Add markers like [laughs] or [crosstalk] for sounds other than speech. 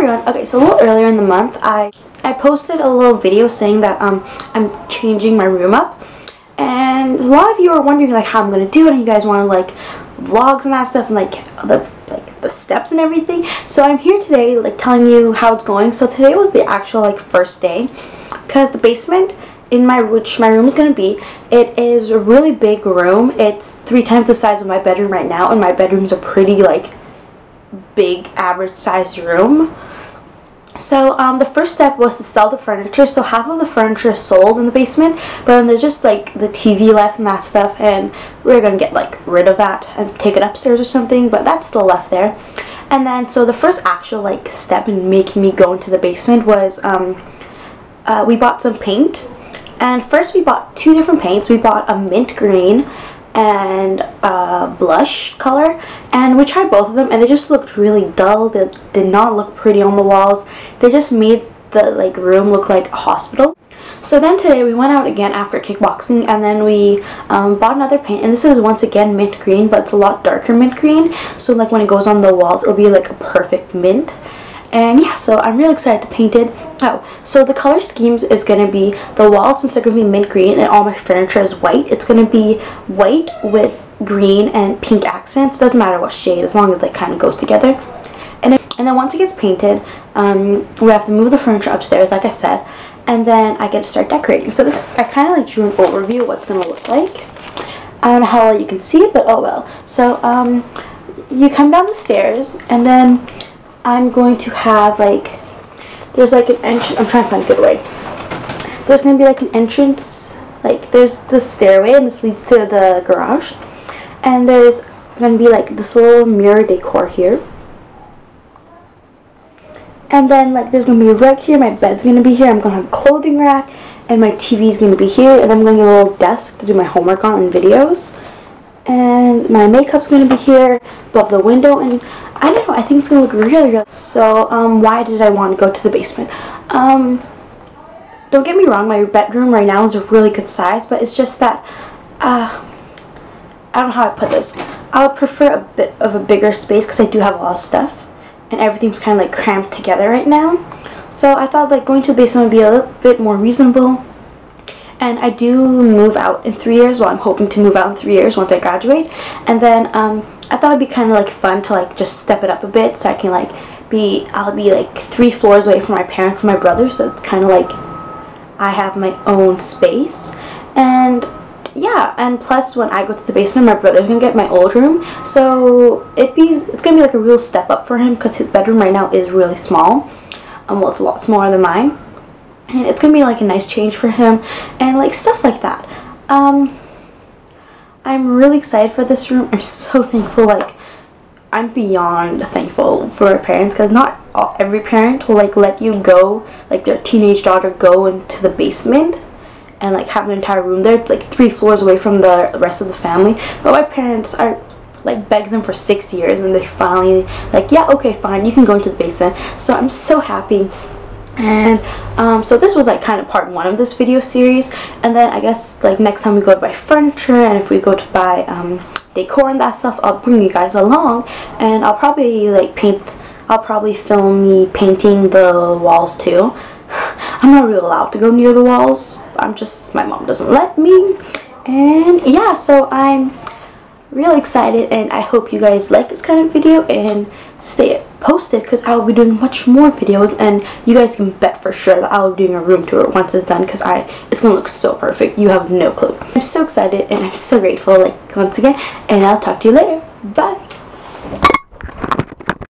everyone. Okay, so a little earlier in the month, I I posted a little video saying that um I'm changing my room up, and a lot of you are wondering like how I'm gonna do it, and you guys want to like vlogs and that stuff, and like the like the steps and everything. So I'm here today like telling you how it's going. So today was the actual like first day, because the basement in my which my room is going to be it is a really big room it's three times the size of my bedroom right now and my bedroom's a pretty like big average sized room. So um, the first step was to sell the furniture. So half of the furniture is sold in the basement, but then there's just like the TV left and that stuff, and we're gonna get like rid of that and take it upstairs or something. But that's still left there. And then so the first actual like step in making me go into the basement was um, uh, we bought some paint. And first we bought two different paints. We bought a mint green and uh, blush color and we tried both of them and they just looked really dull. They did not look pretty on the walls. They just made the like room look like a hospital. So then today we went out again after kickboxing and then we um, bought another paint and this is once again mint green but it's a lot darker mint green. So like when it goes on the walls it'll be like a perfect mint and yeah, so I'm really excited to paint it. Oh, so the color schemes is going to be the walls since they're going to be mint green and all my furniture is white. It's going to be white with green and pink accents. Doesn't matter what shade as long as it kind of goes together. And then, and then once it gets painted, um, we have to move the furniture upstairs like I said. And then I get to start decorating. So this, I kind of like drew an overview of what's going to look like. I don't know how well you can see but oh well. So um, you come down the stairs and then I'm going to have like there's like an entrance I'm trying to find a good way there's gonna be like an entrance like there's the stairway and this leads to the garage. And there's gonna be like this little mirror decor here. And then like there's gonna be a rug here. My bed's gonna be here. I'm gonna have a clothing rack. And my TV is gonna be here. And I'm gonna get a little desk to do my homework on and videos. And my makeup's gonna be here above the window. And I don't know, I think it's gonna look really, really so um why did I want to go to the basement? Um don't get me wrong my bedroom right now is a really good size but it's just that uh I don't know how I put this. I would prefer a bit of a bigger space because I do have a lot of stuff and everything's kind of like cramped together right now. So I thought like going to the basement would be a little bit more reasonable. And I do move out in three years. Well, I'm hoping to move out in three years once I graduate. And then um, I thought it'd be kind of like fun to like just step it up a bit so I can like be, I'll be like three floors away from my parents and my brother. So it's kind of like I have my own space. And yeah, and plus when I go to the basement, my brother's gonna get my old room. So it be it's gonna be like a real step up for him because his bedroom right now is really small. Um, well, it's a lot smaller than mine and it's gonna be like a nice change for him and like stuff like that um i'm really excited for this room. I'm so [laughs] thankful like i'm beyond thankful for my parents because not all, every parent will like let you go like their teenage daughter go into the basement and like have an entire room there like three floors away from the rest of the family. But my parents are like begged them for six years and they finally like yeah okay fine you can go into the basement. So i'm so happy and um, so this was like kind of part one of this video series. And then I guess like next time we go to buy furniture and if we go to buy um, decor and that stuff I'll bring you guys along. And I'll probably like paint I'll probably film me painting the walls too. [laughs] I'm not really allowed to go near the walls. I'm just my mom doesn't let me. And yeah so I'm really excited and I hope you guys like this kind of video and stay posted because I'll be doing much more videos and you guys can bet for sure that I'll be doing a room tour once it's done because I it's gonna look so perfect. You have no clue. I'm so excited and I'm so grateful like once again and I'll talk to you later. Bye